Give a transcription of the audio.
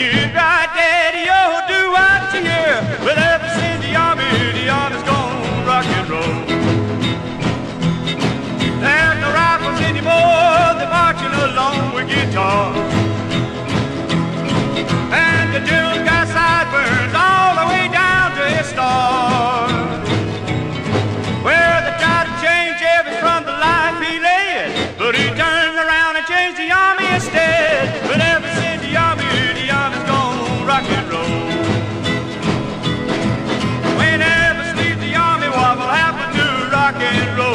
You right daddy, oh, do what you hear. rock and roll.